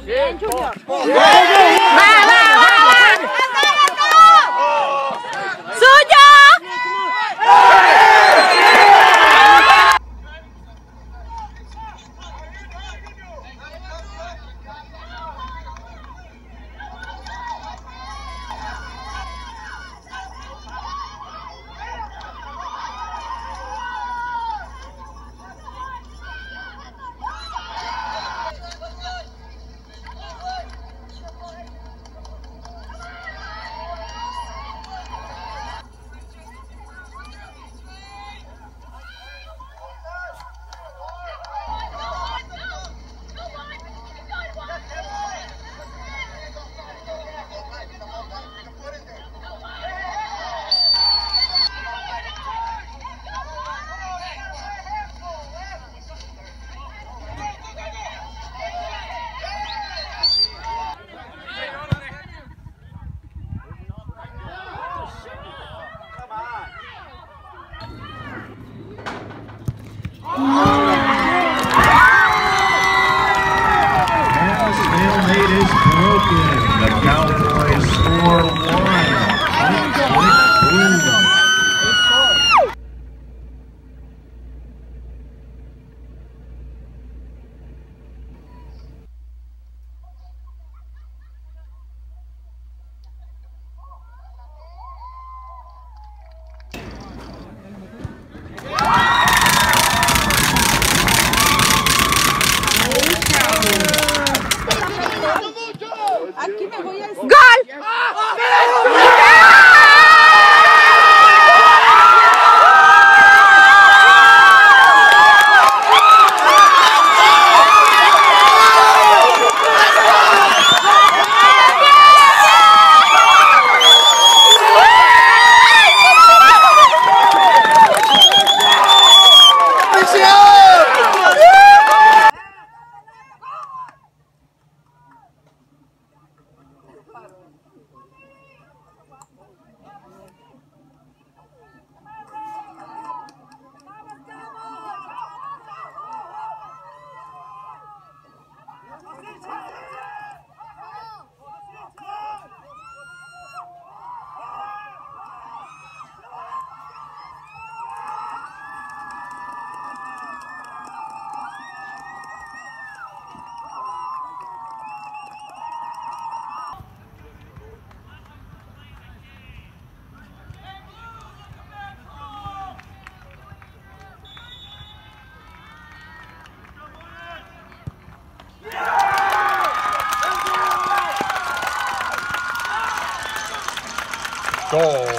Bien, And yes. 고!